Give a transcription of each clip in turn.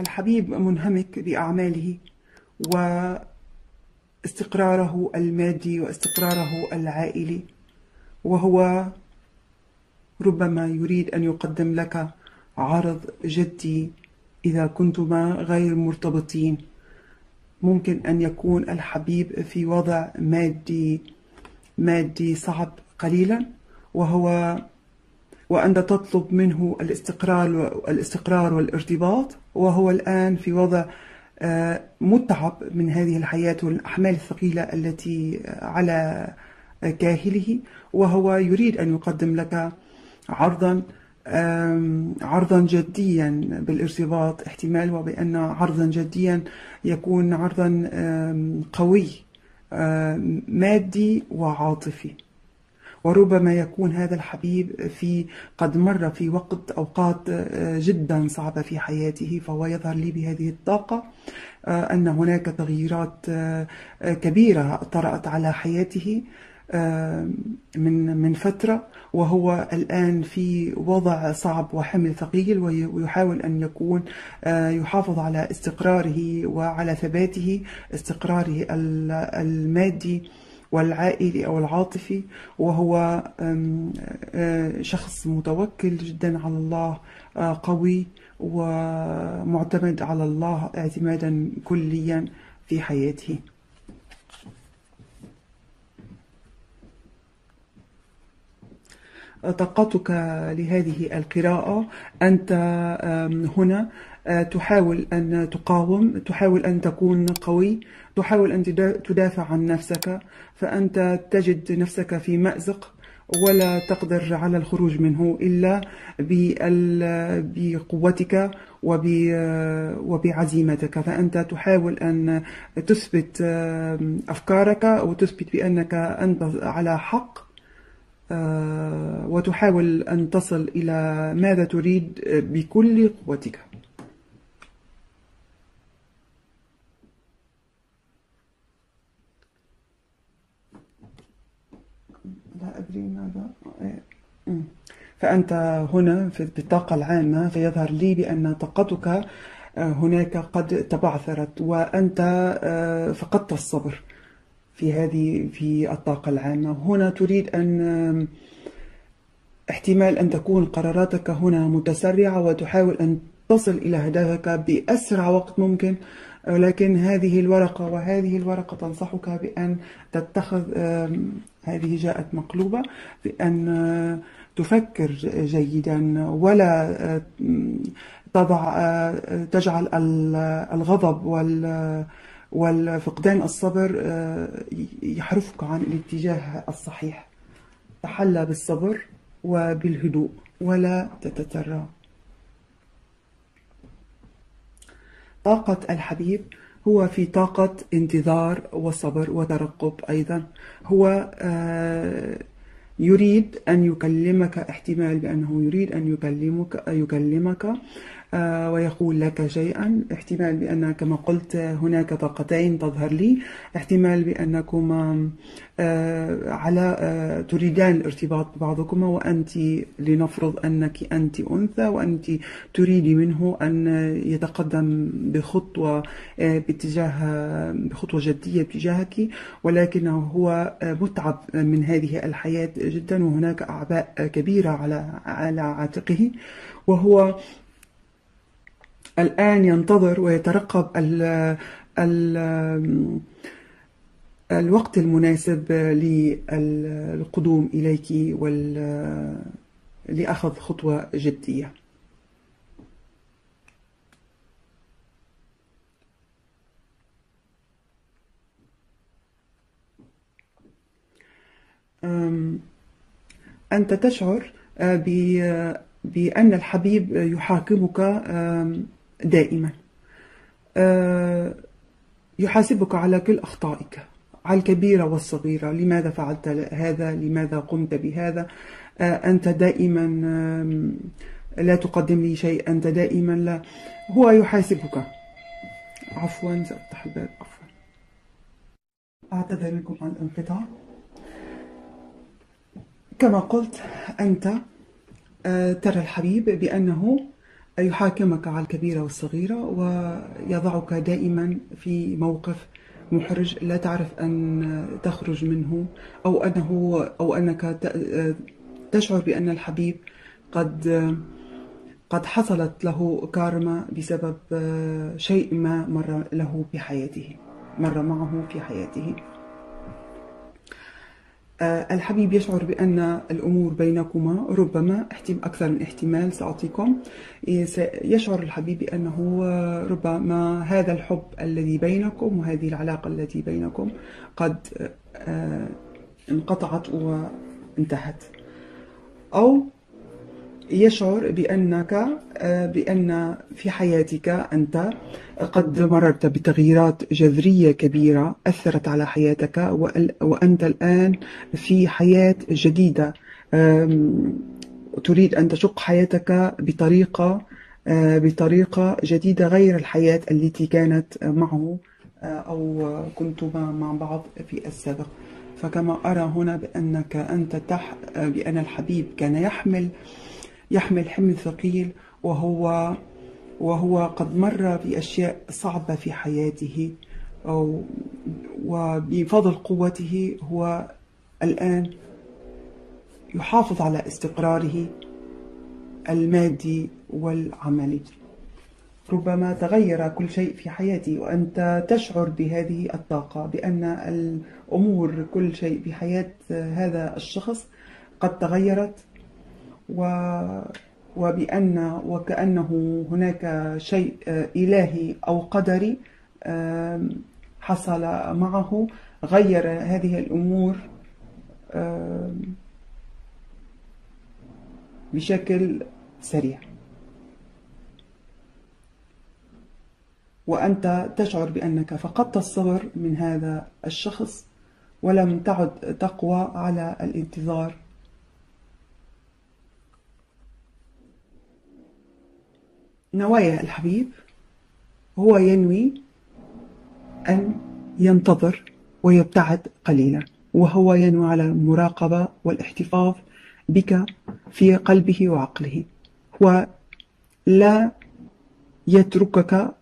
الحبيب منهمك بأعماله واستقراره المادي واستقراره العائلي وهو ربما يريد أن يقدم لك عرض جدي إذا كنتما غير مرتبطين. ممكن أن يكون الحبيب في وضع مادي مادي صعب قليلا وهو وأنت تطلب منه الاستقرار الاستقرار والارتباط وهو الآن في وضع آه، متعب من هذه الحياة والأحمال الثقيلة التي على كاهله وهو يريد أن يقدم لك عرضا عرضا جديا بالارتباط احتمال وبأن عرضا جديا يكون عرضا قوي مادي وعاطفي. وربما يكون هذا الحبيب في قد مر في وقت أوقات جدا صعبة في حياته فهو يظهر لي بهذه الطاقة أن هناك تغييرات كبيرة طرأت على حياته من من فترة وهو الآن في وضع صعب وحمل ثقيل ويحاول أن يكون يحافظ على استقراره وعلى ثباته استقراره المادي والعائلي أو العاطفي وهو شخص متوكل جدا على الله قوي ومعتمد على الله اعتمادا كليا في حياته. طاقتك لهذه القراءة. أنت هنا. تحاول أن تقاوم تحاول أن تكون قوي تحاول أن تدافع عن نفسك فأنت تجد نفسك في مأزق ولا تقدر على الخروج منه إلا بقوتك وبعزيمتك. فأنت تحاول أن تثبت أفكارك وتثبت بأنك أنت على حق آه، وتحاول أن تصل إلى ماذا تريد بكل قوتك. لا أدري ماذا فأنت هنا في الطاقة العامة فيظهر لي بأن طاقتك آه، هناك قد تبعثرت وأنت آه، فقدت الصبر في هذه في الطاقة العامة. هنا تريد أن احتمال أن تكون قراراتك هنا متسرعة وتحاول أن تصل إلى هدفك بأسرع وقت ممكن ولكن هذه الورقة وهذه الورقة تنصحك بأن تتخذ هذه جاءت مقلوبة بأن تفكر جيدا ولا تضع تجعل الغضب وال والفقدان الصبر آه، يحرفك عن الاتجاه الصحيح. تحلى بالصبر وبالهدوء ولا تتسرع. طاقة الحبيب هو في طاقة انتظار وصبر وترقب أيضا. هو آه، يريد أن يكلمك احتمال بأنه يريد أن يكلمك يكلمك. ويقول لك شيئا. احتمال بأن كما قلت هناك طاقتين تظهر لي. احتمال بأنكما آه، على آه، تريدان الارتباط ببعضكما وأنت لنفرض أنك أنت أنثى وأنت تريدي منه أن يتقدم بخطوة باتجاه بخطوة جدية تجاهك ولكنه هو متعب من هذه الحياة جدا وهناك أعباء كبيرة على على عاتقه. وهو الآن ينتظر ويترقب ال ال الوقت المناسب للقدوم إليك لأخذ خطوة جدية. أنت تشعر آه، بأن الحبيب يحاكمك دائما. آه، يحاسبك على كل أخطائك على الكبيرة والصغيرة. لماذا فعلت هذا؟ لماذا قمت بهذا؟ آه، أنت دائما لا تقدم لي شيء. أنت دائما لا. هو يحاسبك. عفوا سأفتح الباب. عفوا. أعتذر منكم عن الانقطاع. كما قلت أنت آه، ترى الحبيب بأنه يحاكمك على الكبيرة والصغيرة ويضعك دائما في موقف محرج لا تعرف أن تخرج منه أو أنه أو أنك تشعر بأن الحبيب قد قد حصلت له كارما بسبب شيء ما مر له بحياته مر معه في حياته. الحبيب يشعر بأن الأمور بينكما ربما أكثر من احتمال سأعطيكم. يشعر الحبيب بأنه ربما هذا الحب الذي بينكم وهذه العلاقة التي بينكم قد آه، انقطعت وانتهت. أو يشعر بأنك آه، بأن في حياتك أنت قد مررت بتغييرات جذرية كبيرة أثرت على حياتك وأنت الآن في حياة جديدة. تريد أن تشق حياتك بطريقة آه، بطريقة جديدة غير الحياة التي كانت معه آه، أو كنتما مع بعض في السابق. فكما أرى هنا بأنك أنت تح بأن الحبيب كان يحمل يحمل حمل ثقيل وهو وهو قد مر بأشياء صعبة في حياته أو وبفضل قوته هو الآن يحافظ على استقراره المادي والعملي ربما تغير كل شيء في حياتي وأنت تشعر بهذه الطاقة بأن الأمور كل شيء بحياة هذا الشخص قد تغيرت. وبأن وكأنه هناك شيء إلهي أو قدري حصل معه غير هذه الأمور بشكل سريع. وأنت تشعر بأنك فقدت الصبر من هذا الشخص ولم تعد تقوى على الانتظار. نوايا الحبيب هو ينوي أن ينتظر ويبتعد قليلا وهو ينوي على المراقبة والاحتفاظ بك في قلبه وعقله. هو لا يتركك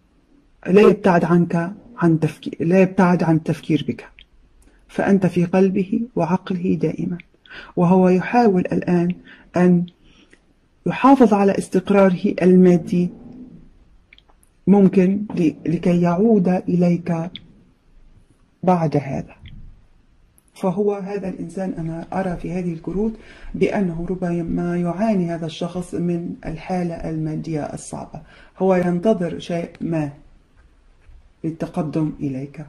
لا يبتعد عنك عن تفكير لا يبتعد عن التفكير بك. فأنت في قلبه وعقله دائما. وهو يحاول الآن أن يحافظ على استقراره المادي ممكن لكي يعود إليك بعد هذا. فهو هذا الإنسان أنا أرى في هذه الكروت بأنه ربما يعاني هذا الشخص من الحالة المادية الصعبة. هو ينتظر شيء ما للتقدم إليك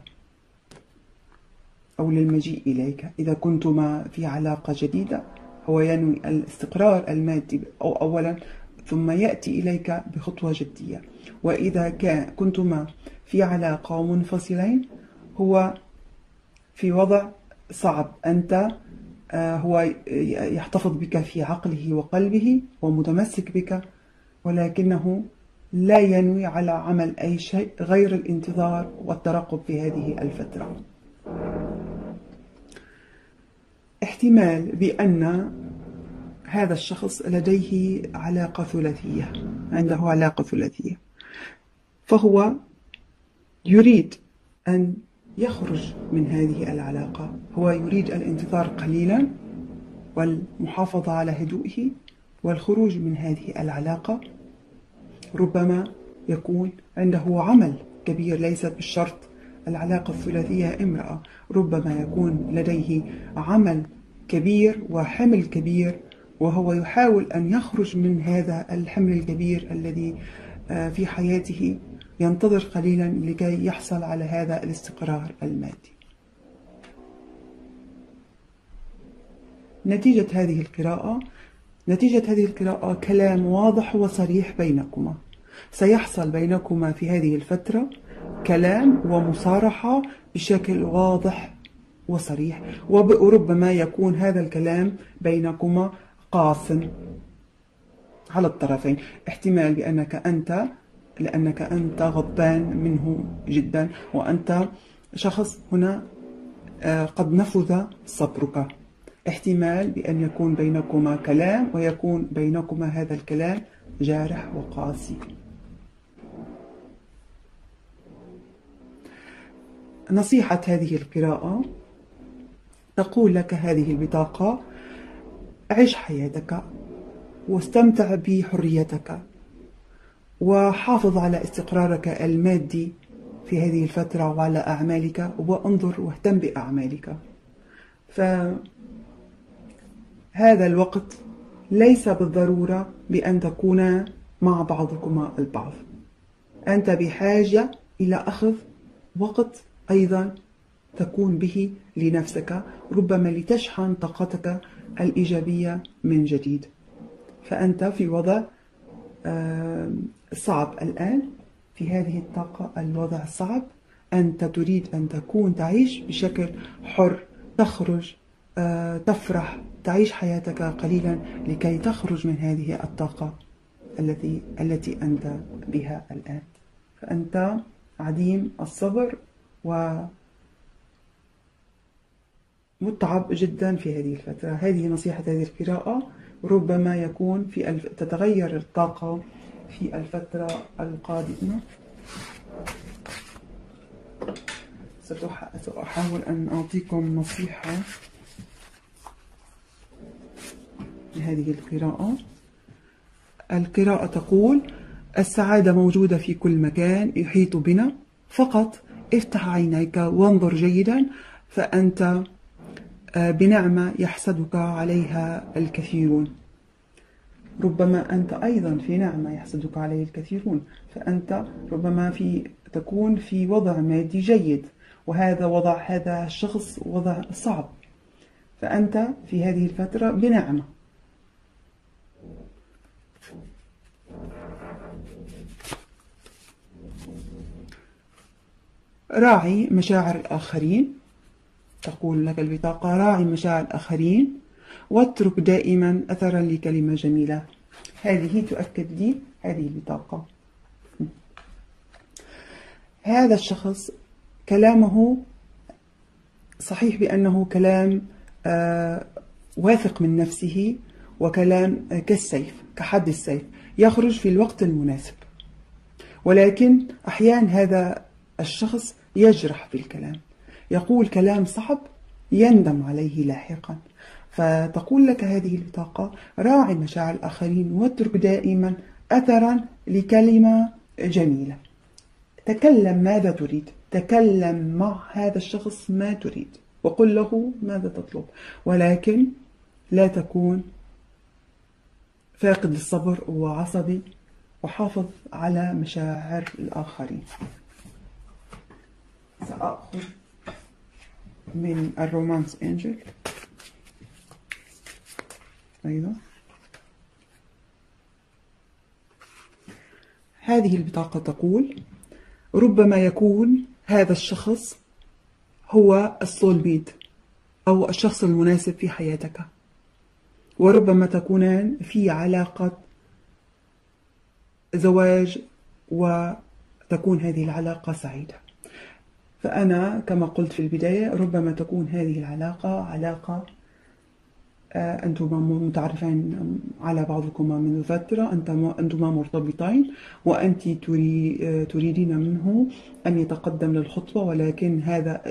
أو للمجيء إليك. إذا كنتما في علاقة جديدة هو ينوي الاستقرار المادي. أو أولا ثم يأتي إليك بخطوة جدية. وإذا كنتما في علاقة ومنفصلين هو في وضع صعب. أنت آه، هو يحتفظ بك في عقله وقلبه ومتمسك بك ولكنه لا ينوي على عمل أي شيء غير الانتظار والترقب في هذه الفترة. احتمال بأن هذا الشخص لديه علاقة ثلاثية عنده علاقة ثلاثية. فهو يريد أن يخرج من هذه العلاقة. هو يريد الانتظار قليلا والمحافظة على هدوئه والخروج من هذه العلاقة. ربما يكون عنده عمل كبير ليس بالشرط العلاقة الثلاثية امرأة. ربما يكون لديه عمل كبير وحمل كبير وهو يحاول أن يخرج من هذا الحمل الكبير الذي آه، في حياته ينتظر قليلا لكي يحصل على هذا الاستقرار المادي. نتيجة هذه القراءة نتيجة هذه القراءة كلام واضح وصريح بينكما. سيحصل بينكما في هذه الفترة كلام ومصارحة بشكل واضح وصريح وربما يكون هذا الكلام بينكما قاسم على الطرفين. احتمال بأنك أنت لأنك أنت غضبان منه جدا وأنت شخص هنا آه، قد نفذ صبرك. احتمال بأن يكون بينكما كلام ويكون بينكما هذا الكلام جارح وقاسي. نصيحة هذه القراءة تقول لك هذه البطاقة عش حياتك واستمتع بحريتك وحافظ على استقرارك المادي في هذه الفترة وعلى أعمالك وانظر واهتم بأعمالك. فهذا الوقت ليس بالضرورة بأن تكون مع بعضكما البعض. أنت بحاجة إلى أخذ وقت أيضا تكون به لنفسك ربما لتشحن طاقتك الإيجابية من جديد. فأنت في وضع صعب الآن. في هذه الطاقة الوضع صعب. أنت تريد أن تكون تعيش بشكل حر تخرج آه، تفرح تعيش حياتك قليلا لكي تخرج من هذه الطاقة التي التي أنت بها الآن. فأنت عديم الصبر و متعب جدا في هذه الفترة. هذه نصيحة هذه القراءة ربما يكون في الف... تتغير الطاقة في الفترة القادمة. سأحاول أن أعطيكم نصيحة لهذه القراءة. القراءة تقول السعادة موجودة في كل مكان يحيط بنا. فقط افتح عينيك وانظر جيدا فأنت بنعمة يحسدك عليها الكثيرون. ربما أنت أيضا في نعمة يحسدك عليه الكثيرون فأنت ربما في تكون في وضع مادي جيد وهذا وضع هذا الشخص وضع صعب. فأنت في هذه الفترة بنعمة. راعي مشاعر الآخرين. تقول لك البطاقة راعي مشاعر الآخرين واترك دائما أثرا لكلمة جميلة. هذه تؤكد لي هذه البطاقة. هذا الشخص كلامه صحيح بأنه كلام آه واثق من نفسه وكلام كالسيف كحد السيف يخرج في الوقت المناسب. ولكن أحيانا هذا الشخص يجرح في الكلام. يقول كلام صعب يندم عليه لاحقا. فتقول لك هذه البطاقة راعي مشاعر الآخرين واترك دائما أثرا لكلمة جميلة. تكلم ماذا تريد؟ تكلم مع هذا الشخص ما تريد. وقل له ماذا تطلب. ولكن لا تكون فاقد للصبر وعصبي وحافظ على مشاعر الآخرين. سأأخذ من الرومانس أنجل أيضا هذه البطاقة تقول ربما يكون هذا الشخص هو السولبيد أو الشخص المناسب في حياتك. وربما تكونان في علاقة زواج وتكون هذه العلاقة سعيدة. فأنا كما قلت في البداية ربما تكون هذه العلاقة علاقة آه، أنتما متعرفين على بعضكما منذ فترة أنتما مرتبطين وأنت آه، تريدين منه أن يتقدم للخطوة ولكن هذا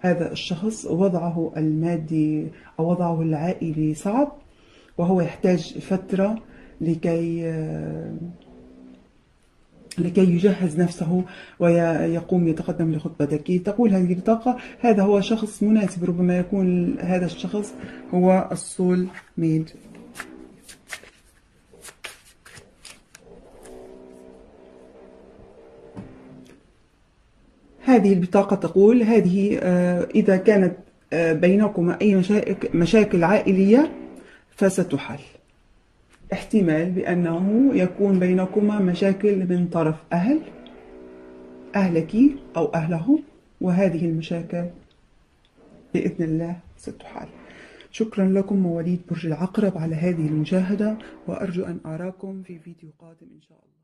هذا الشخص وضعه المادي أو وضعه العائلي صعب وهو يحتاج فترة لكي آه، لكي يجهز نفسه ويقوم يتقدم لخطبتك. تقول هذه البطاقة هذا هو شخص مناسب ربما يكون هذا الشخص هو السول ميد. هذه البطاقة تقول هذه آه، إذا كانت آه، بينكما أي مشاكل عائلية فستحل. احتمال بأنه يكون بينكما مشاكل من طرف أهل أهلك أو أهله وهذه المشاكل بإذن الله ستحل. شكرا لكم مواليد برج العقرب على هذه المشاهدة وأرجو أن أراكم في فيديو قادم إن شاء الله.